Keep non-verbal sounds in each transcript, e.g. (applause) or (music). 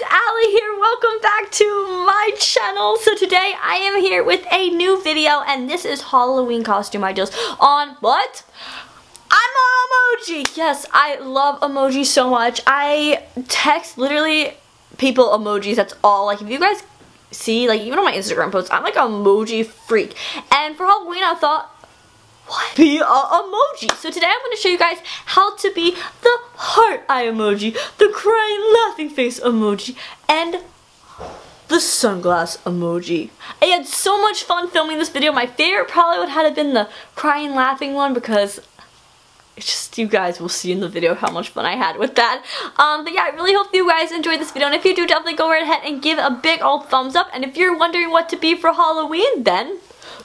it's Allie here. Welcome back to my channel. So today I am here with a new video and this is Halloween costume ideas on what? I'm a emoji. Yes, I love emoji so much. I text literally people emojis. That's all. Like if you guys see, like even on my Instagram posts, I'm like an emoji freak. And for Halloween I thought what? Be a emoji. So today I'm going to show you guys how to be the heart eye emoji, the crying laughing face emoji, and the sunglass emoji. I had so much fun filming this video. My favorite probably would have been the crying laughing one because it's just you guys will see in the video how much fun I had with that. Um, but yeah, I really hope you guys enjoyed this video. And if you do, definitely go right ahead and give a big old thumbs up. And if you're wondering what to be for Halloween, then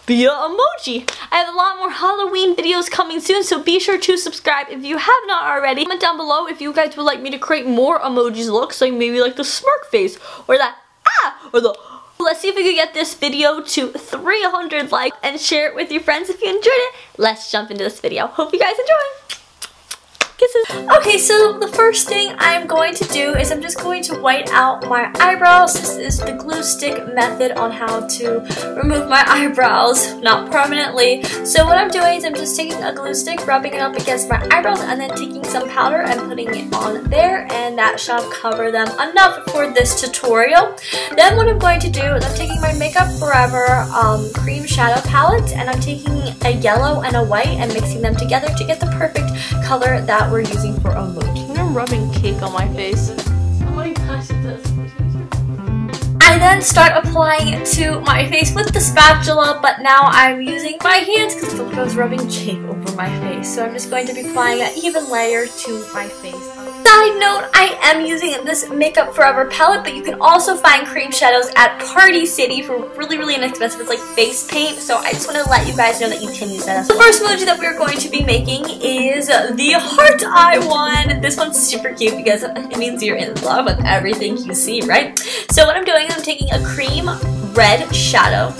be a emoji. I have a lot more Halloween videos coming soon, so be sure to subscribe if you have not already. Comment down below if you guys would like me to create more emojis looks, like maybe like the smirk face, or that ah, or the Let's see if we can get this video to 300 likes and share it with your friends if you enjoyed it. Let's jump into this video. Hope you guys enjoy. Kisses. Okay, so the first thing I'm going to do is I'm just going to white out my eyebrows. This is the glue stick method on how to remove my (laughs) eyebrows, not permanently. So what I'm doing is I'm just taking a glue stick, rubbing it up against my eyebrows, and then taking some powder and putting it on there, and that shall cover them enough for this tutorial. Then what I'm going to do is I'm taking my Makeup Forever um, cream shadow palette, and I'm taking a yellow and a white and mixing them together to get the perfect color that that we're using for emoji. I'm rubbing cake on my face. Oh my gosh, it does. I then start applying it to my face with the spatula, but now I'm using my hands because I was rubbing cake over my face. So I'm just going to be applying an even layer to my face. Side note, I am using this Makeup Forever palette, but you can also find cream shadows at Party City for really, really inexpensive. It's like face paint, so I just want to let you guys know that you can use that as well. The first emoji that we're going to be making is the heart eye one. This one's super cute because it means you're in love with everything you see, right? So what I'm doing is I'm taking a cream red shadow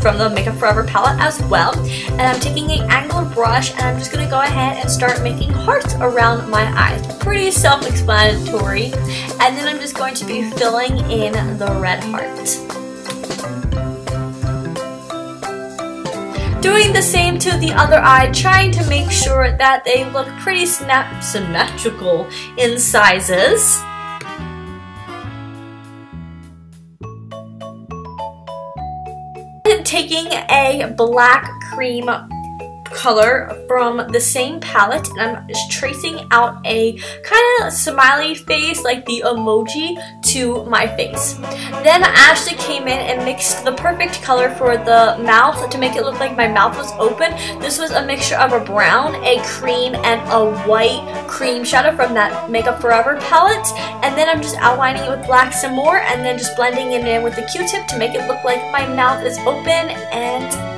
from the Makeup Forever palette as well. And I'm taking an angled brush and I'm just going to go ahead and start making hearts around my eyes. Pretty self-explanatory. And then I'm just going to be filling in the red heart. Doing the same to the other eye, trying to make sure that they look pretty snap symmetrical in sizes. (laughs) taking a black cream color from the same palette and I'm just tracing out a kind of smiley face like the emoji to my face. Then Ashley came in and mixed the perfect color for the mouth to make it look like my mouth was open. This was a mixture of a brown, a cream, and a white cream shadow from that Makeup Forever palette. And then I'm just outlining it with black some more and then just blending it in with the Q-tip to make it look like my mouth is open and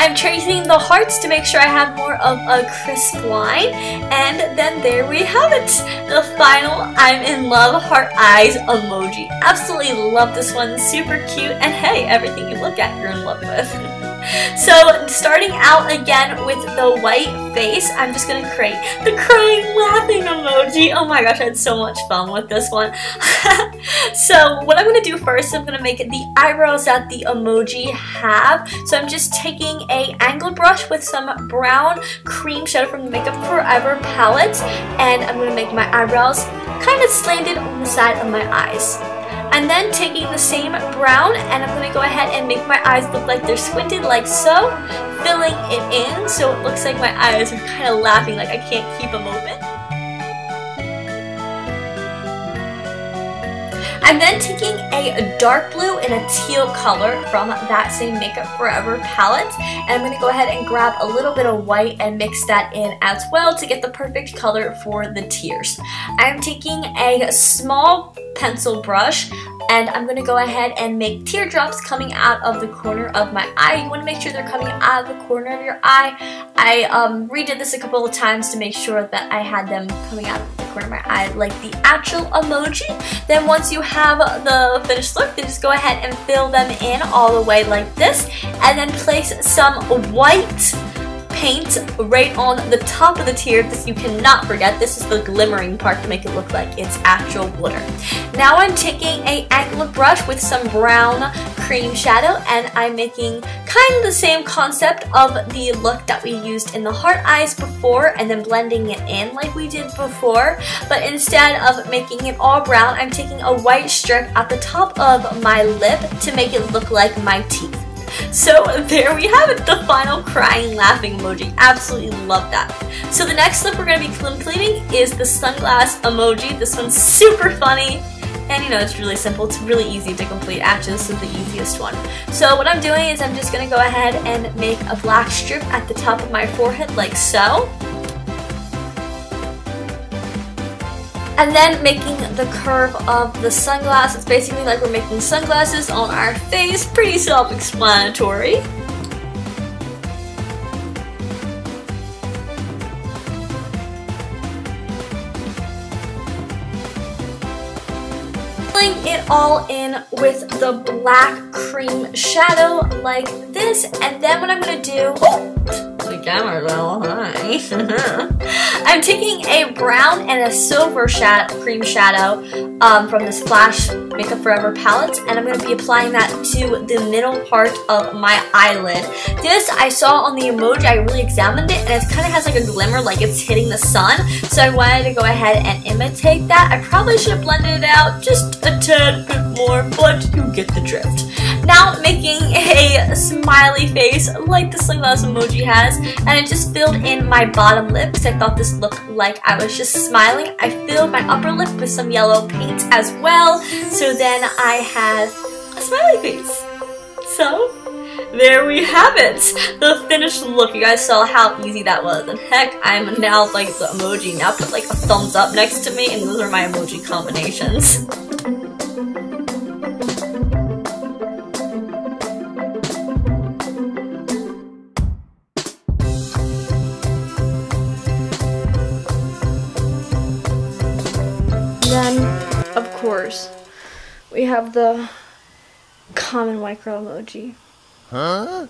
I'm tracing the hearts to make sure I have more of a crisp line. And then there we have it. The final I'm in love heart eyes emoji. Absolutely love this one. Super cute. And hey, everything you look at you're in love with. (laughs) So starting out again with the white face, I'm just to create the crying laughing emoji. Oh my gosh, I had so much fun with this one. (laughs) so what I'm to do first, I'm to make the eyebrows that the emoji have. So I'm just taking a angled brush with some brown cream shadow from the Makeup Forever palette and I'm to make my eyebrows kind of slanted on the side of my eyes. And then taking the same brown and I'm going to go ahead and make my eyes look like they're squinted like so, filling it in so it looks like my eyes are kind of laughing like I can't keep them open. I'm then taking a dark blue and a teal color from that same Makeup Forever palette and I'm going to go ahead and grab a little bit of white and mix that in as well to get the perfect color for the tears. I'm taking a small pencil brush and I'm going to go ahead and make teardrops coming out of the corner of my eye. You want to make sure they're coming out of the corner of your eye. I um, redid this a couple of times to make sure that I had them coming out corner of my eye like the actual emoji. Then once you have the finished look, then just go ahead and fill them in all the way like this and then place some white paint right on the top of the tear. This you cannot forget. This is the glimmering part to make it look like it's actual glitter. Now I'm taking a angular brush with some brown cream shadow and I'm making kind of the same concept of the look that we used in the heart eyes before and then blending it in like we did before. But instead of making it all brown, I'm taking a white strip at the top of my lip to make it look like my teeth. So there we have it, the final crying laughing emoji. Absolutely love that. So the next lip we're going to be completing is the sunglass emoji. This one's super funny. And you know, it's really simple. It's really easy to complete. Actually, this is the easiest one. So what I'm doing is I'm just going to go ahead and make a black strip at the top of my forehead like so. and then making the curve of the sunglasses. It's basically like we're making sunglasses on our face. Pretty self-explanatory. Filling it all in with the black cream shadow like this. And then what I'm going to do... Oh, camera though, (laughs) hi. I'm taking a brown and a silver cream shadow um, from the Flash Makeup Forever palette, and I'm going to be applying that to the middle part of my eyelid. This I saw on the emoji, I really examined it, and it kind of has like a glimmer like it's hitting the sun, so I wanted to go ahead and imitate that. I probably should have blended it out just a tad bit more, but you get the drift. Now making a smiley face like the sunglass emoji has, and I just filled in my bottom lip thought this looked like I was just smiling. I filled my upper lip with some yellow paint as well, so then I had a smiley face. So, there we have it! The finished look. You guys saw how easy that was. And heck, I'm now like the emoji. Now put like a thumbs up next to me and those are my emoji combinations. Course, we have the common girl emoji. Huh?